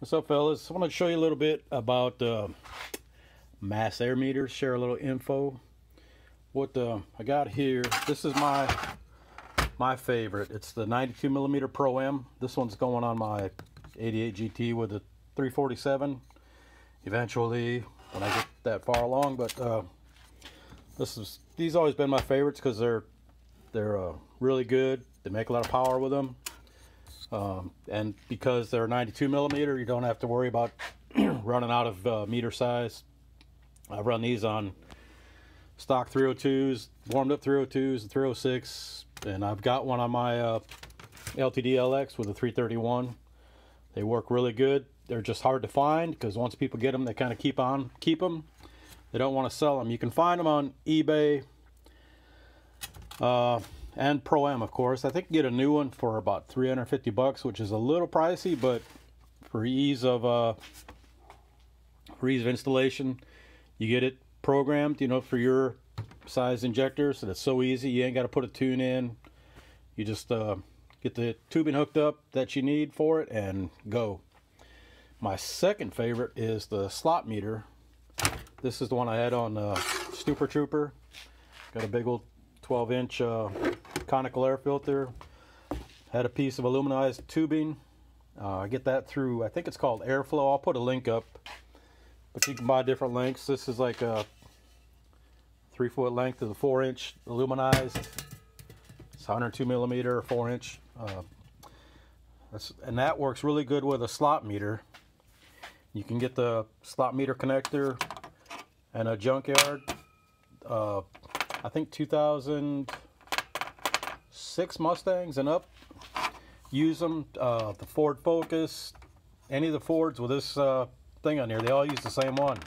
What's up fellas? I want to show you a little bit about uh, mass air meters, share a little info. What uh, I got here, this is my my favorite. It's the 92 millimeter Pro M. This one's going on my 88 GT with a 347 eventually when I get that far along. But uh, this is these always been my favorites because they're they're uh, really good. They make a lot of power with them. Um, and because they're 92 millimeter, you don't have to worry about running out of uh, meter size. I run these on stock 302s, warmed up 302s, and 306, and I've got one on my uh, LTD LX with a 331. They work really good. They're just hard to find because once people get them, they kind of keep on keep them. They don't want to sell them. You can find them on eBay. Uh, and Pro M, of course. I think you get a new one for about 350 bucks, which is a little pricey, but for ease of uh, for ease of installation, you get it programmed, you know, for your size injector, so that's so easy. You ain't got to put a tune in. You just uh, get the tubing hooked up that you need for it and go. My second favorite is the slot meter. This is the one I had on uh, Stupor Trooper. Got a big old 12 inch uh, conical air filter. Had a piece of aluminized tubing. Uh, I get that through, I think it's called Airflow. I'll put a link up. But you can buy different lengths. This is like a three foot length of a four inch aluminized. It's 102 millimeter, four inch. Uh, and that works really good with a slot meter. You can get the slot meter connector and a junkyard. Uh, I think 2006 Mustangs and up use them. Uh, the Ford Focus, any of the Fords with this uh, thing on here, they all use the same one.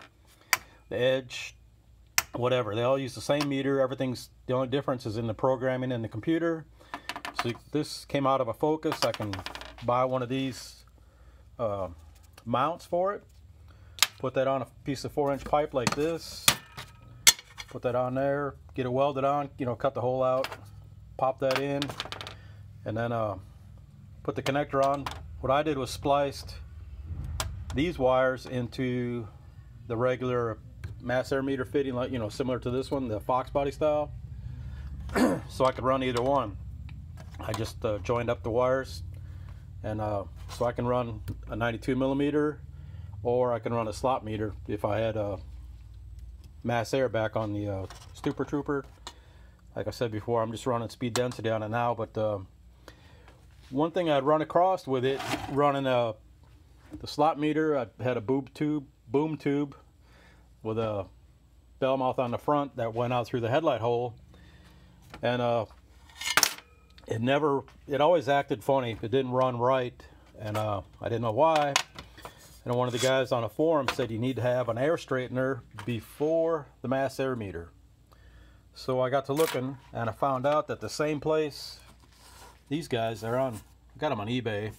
The Edge, whatever, they all use the same meter. Everything's the only difference is in the programming in the computer. So this came out of a Focus. I can buy one of these uh, mounts for it. Put that on a piece of four inch pipe like this put that on there, get it welded on, you know, cut the hole out, pop that in, and then uh, put the connector on. What I did was spliced these wires into the regular mass air meter fitting, like you know, similar to this one, the Fox body style, so I could run either one. I just uh, joined up the wires, and uh, so I can run a 92 millimeter, or I can run a slot meter if I had a mass air back on the uh, Stupor Trooper. Like I said before, I'm just running speed density on it now, but uh, one thing I'd run across with it, running a, uh, the slot meter, I had a boob tube, boom tube with a bell mouth on the front that went out through the headlight hole. And uh, it never, it always acted funny. It didn't run right. And uh, I didn't know why. And one of the guys on a forum said you need to have an air straightener before the mass air meter. So I got to looking and I found out that the same place, these guys, they're on, I got them on eBay,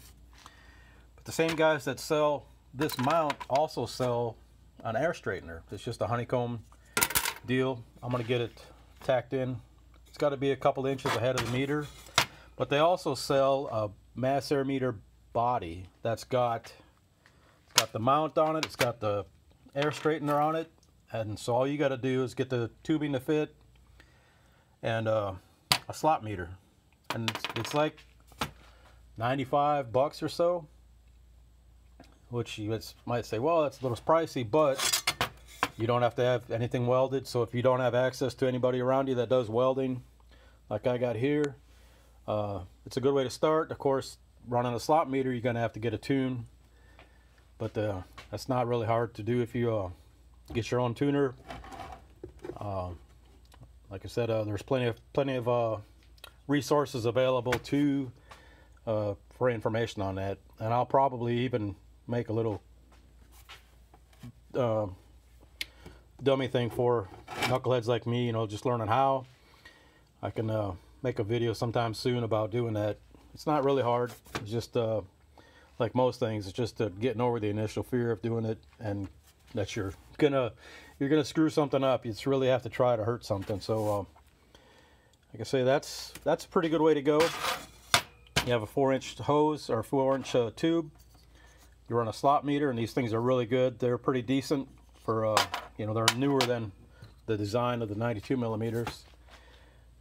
but the same guys that sell this mount also sell an air straightener. It's just a honeycomb deal. I'm gonna get it tacked in. It's gotta be a couple inches ahead of the meter, but they also sell a mass air meter body that's got got the mount on it, it's got the air straightener on it, and so all you got to do is get the tubing to fit and uh, a slot meter. And it's, it's, like 95 bucks or so, which you might say, well, that's a little pricey, but you don't have to have anything welded. So if you don't have access to anybody around you that does welding, like I got here, uh, it's a good way to start. Of course, running a slot meter, you're going to have to get a tune but uh, that's not really hard to do if you uh, get your own tuner. Uh, like I said, uh, there's plenty of plenty of uh, resources available to uh, for information on that, and I'll probably even make a little dummy thing for knuckleheads like me. You know, just learning how. I can make a video sometime soon about doing that. It's not really hard. It's just like most things, it's just uh, getting over the initial fear of doing it, and that you're gonna you're gonna screw something up. You just really have to try to hurt something. So, uh, like I say, that's that's a pretty good way to go. You have a four-inch hose or four-inch uh, tube. you run a slot meter, and these things are really good. They're pretty decent for, uh, you know, they're newer than the design of the 92 millimeters.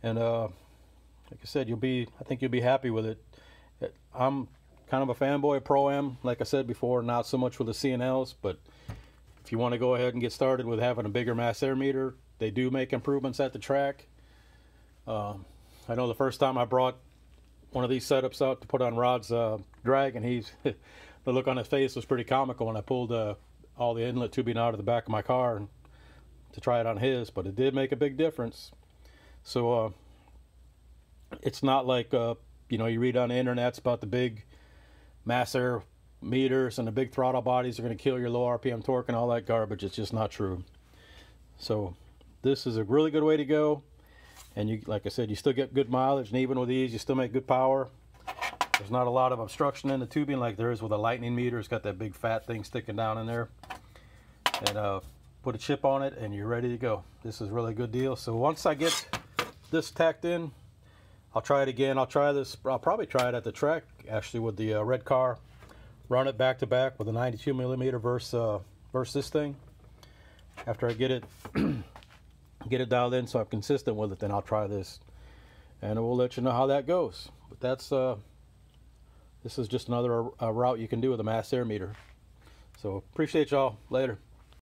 And uh, like I said, you'll be, I think you'll be happy with it. I'm kind of a fanboy of Pro M, like I said before, not so much with the C&Ls, but if you want to go ahead and get started with having a bigger mass air meter, they do make improvements at the track. Uh, I know the first time I brought one of these setups out to put on Rod's uh, Dragon, he's the look on his face was pretty comical when I pulled uh, all the inlet tubing out of the back of my car and, to try it on his, but it did make a big difference. So uh, it's not like uh, you know you read on the internet about the big mass air meters and the big throttle bodies are going to kill your low RPM torque and all that garbage. It's just not true. So this is a really good way to go. And you, like I said, you still get good mileage, and even with these, you still make good power. There's not a lot of obstruction in the tubing like there is with a lightning meter. It's got that big fat thing sticking down in there. And uh, put a chip on it and you're ready to go. This is a really good deal. So once I get this tacked in, I'll try it again. I'll try this, I'll probably try it at the track actually with the uh, red car. Run it back to back with a 92 millimeter versus, uh, versus this thing. After I get it, get it dialed in so I'm consistent with it, then I'll try this. And we'll let you know how that goes. But that's, uh, this is just another uh, route you can do with a mass air meter. So appreciate y'all. Later.